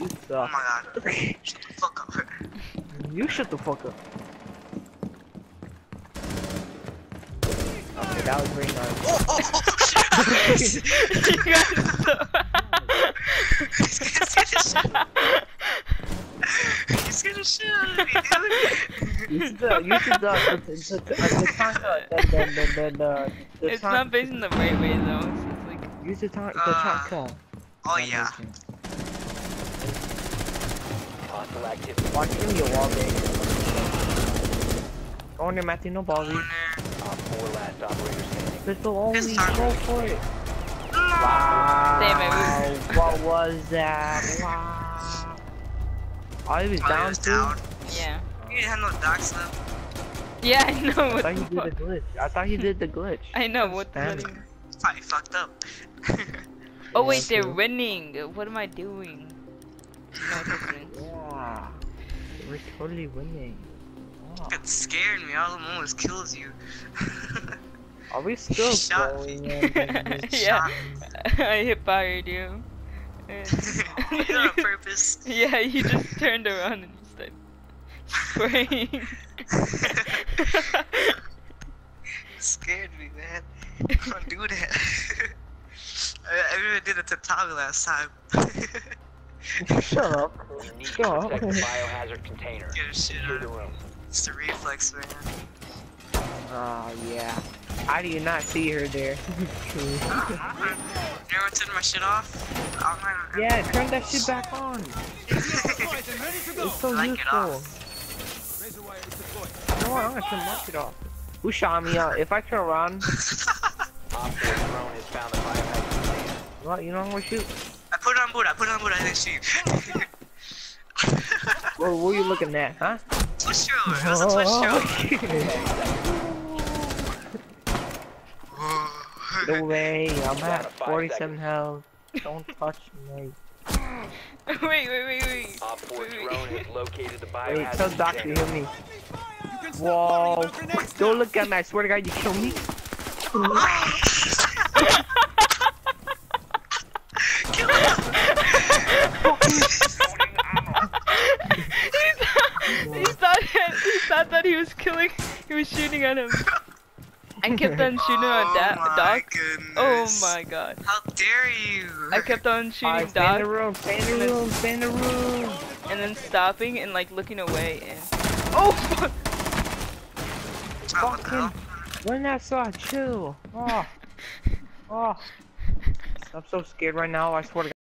You Oh my god. Shut the fuck up. You shut the fuck up. Okay, that was very nice. Oh, oh, oh, shit. you guys He's scared the shit. He's scared the shit out of me, dude. You should, uh, you should, uh, the, the, the, the, time, uh, the, the, the, the, the, the It's time, not facing the right way though. It's just like Use the time, the Uh, time call. Oh yeah. Hostile activity. Watch him, you wall game. Go on there, Matthew, no balls. Owner. 4 last operator standing. Pistol only, His time. go for it. Wow. Damn What was that? Wow. Oh, he was Oh, he down was too? down. yeah. You didn't have no dock stuff. Yeah, I know I what thought the he did fuck. the glitch. I thought he did the glitch. I know what the Damn. fuck- Probably fucked up. Oh Yeah, wait, they're true. winning. What am I doing? No, it's happening. Yeah. We're totally winning. Wow. it scared me. All the almost kills you. Are we still Shot going me. in? Yeah. I hit fired you. You did on purpose. yeah, you just turned around and started spraying. scared me, man. Don't do that. I, I even did it to Tommy last time. Shut up. You need to Shut up. the biohazard container. Get a shit Secure out of room. It's the reflex, man. Oh, yeah. How do you not see her there? Everyone turn my shit off? Oh, man. yeah, turn that shit back on. It's so Like it useful. off. You know what? I'm gonna turn my shit off. Who shot me out? If I turn around, Op 4 drone has found the biohazard container. well, you know I'm gonna shoot. I on boot. I put on boot. I didn't shoot. What, what are you looking oh, at, huh? Switch over. It was a switch no way, I'm at 47 health. Don't touch me. wait, wait, wait, wait. Op 4 drone has located the Wait, biohazard tell Doc to container. heal me. Whoa. Don't look at me, I swear to God, you kill me. Was killing. He was shooting at him. I kept on shooting oh at oh da- my Doc. Oh goodness. Oh my god. How dare you? I kept on shooting Alright, stay in the room, stay in the room, stay in the room. and then stopping and like looking away and. Oh, oh fuck! Oh, what? When I saw chill. Oh. Oh. I'm so scared right now, I swear to God.